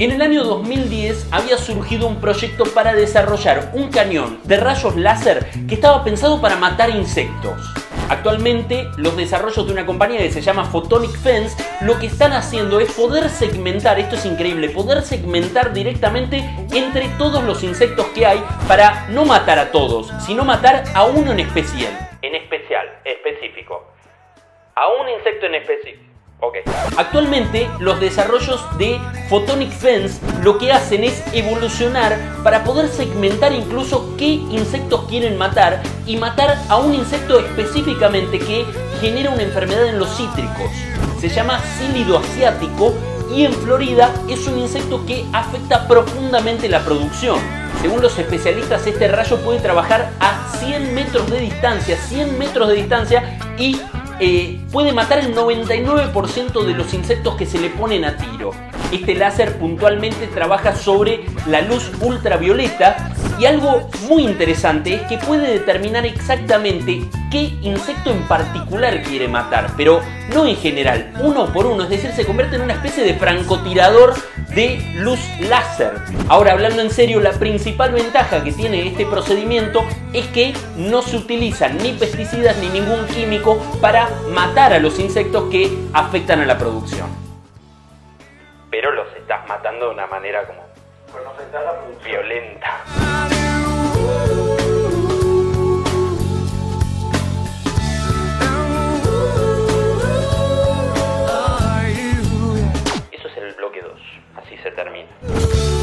En el año 2010 había surgido un proyecto para desarrollar un cañón de rayos láser que estaba pensado para matar insectos. Actualmente los desarrollos de una compañía que se llama Photonic Fence lo que están haciendo es poder segmentar, esto es increíble, poder segmentar directamente entre todos los insectos que hay para no matar a todos, sino matar a uno en especial. En especial, específico. A un insecto en específico. Actualmente los desarrollos de Photonic Fence lo que hacen es evolucionar para poder segmentar incluso qué insectos quieren matar y matar a un insecto específicamente que genera una enfermedad en los cítricos. Se llama sílido asiático y en Florida es un insecto que afecta profundamente la producción. Según los especialistas, este rayo puede trabajar a 100 metros de distancia, 100 metros de distancia y eh, puede matar el 99% de los insectos que se le ponen a tiro. Este láser puntualmente trabaja sobre la luz ultravioleta y algo muy interesante es que puede determinar exactamente qué insecto en particular quiere matar, pero no en general, uno por uno, es decir, se convierte en una especie de francotirador de luz láser. Ahora, hablando en serio, la principal ventaja que tiene este procedimiento es que no se utilizan ni pesticidas ni ningún químico para matar a los insectos que afectan a la producción. Pero los estás matando de una manera como violenta. termina.